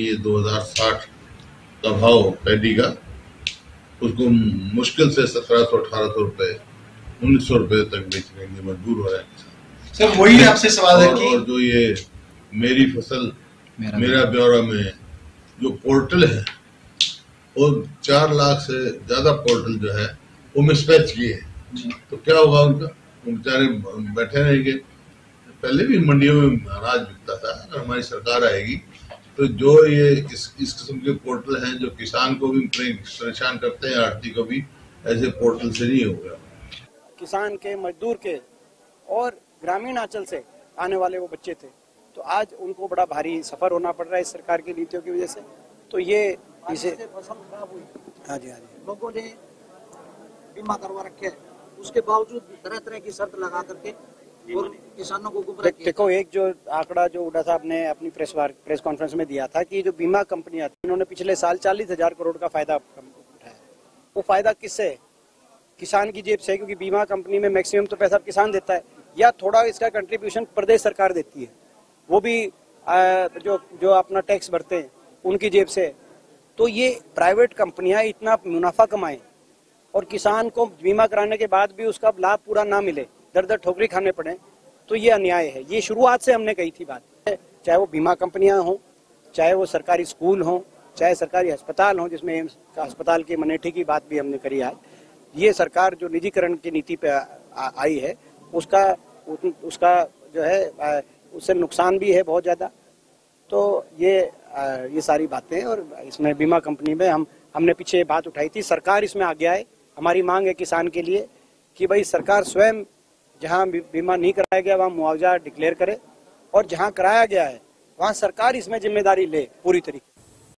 ये 2060 का भाव पैडी का उसको मुश्किल से सत्रह सौ अठारह सौ रुपए उन्नीस सौ रुपए तक बेचने के लिए मजबूर हो रहे हैं सर वही आपसे सवाल है कि और जो ये मेरी फ़सल मेरा मेरा ब्यौरा में जो पोर्टल है वो चार लाख से ज़्यादा पोर्टल जो है वो मिसपैच किए हैं। तो क्या होगा उनका? वो बेचारे बैठे रहेंगे। पहले भी मंडियों में अनाज बिकता था अगर हमारी सरकार आएगी तो जो ये इस इस किस्म के पोर्टल हैं जो किसान को भी परेशान करते हैं आड़ती को भी ऐसे पोर्टल से नहीं होगा। किसान के मजदूर के और ग्रामीण आंचल से आने वाले वो बच्चे थे। तो आज उनको बड़ा भारी सफ़र होना पड़ रहा है इस सरकार की नीतियों की वजह से। तो ये इसे फ़सल खराब हुई। हाँ जी हाँ जी। लोगों ने बीमा करवा रखे है। उसके बावजूद तरह तरह की शर्त लगा करके और किसानों को गुमराह किया देखो एक जो आंकड़ा जो उडा साहब ने अपनी प्रेस वार प्रेस कॉन्फ्रेंस में दिया था कि जो बीमा कंपनियाँ थी उन्होंने पिछले साल चालीस हज़ार करोड़ का फ़ायदा उठाया। वो फ़ायदा किससे? किसान की जेब से क्योंकि बीमा कंपनी में मैक्सिमम तो पैसा किसान देता है या थोड़ा इसका कंट्रीब्यूशन प्रदेश सरकार देती है। वो भी जो जो अपना टैक्स भरते हैं उनकी जेब से। तो ये प्राइवेट कंपनियाँ इतना मुनाफा कमाएँ और किसान को बीमा कराने के बाद भी उसका लाभ पूरा ना मिले। दर दर ठोकरी खाने पड़े। तो ये अन्याय है। ये शुरुआत से हमने कही थी बात। चाहे वो बीमा कंपनियाँ हों, चाहे वो सरकारी स्कूल हों, चाहे सरकारी अस्पताल हों, जिसमें एम्स का अस्पताल के मनेठी की बात भी हमने करी आज, ये सरकार जो निजीकरण की नीति पे आई है, उसका उसका जो है उससे नुकसान भी है बहुत ज़्यादा। तो ये ये सारी बातें और इसमें बीमा कंपनी में हम, हमने पीछे बात उठाई थी। सरकार इसमें आगे आए। हमारी मांग है किसान के लिए कि भाई सरकार स्वयं जहाँ बीमा नहीं कराया गया, वहाँ मुआवजा डिक्लेयर करे और जहाँ कराया गया है, वहाँ सरकार इसमें ज़िम्मेदारी ले पूरी तरीके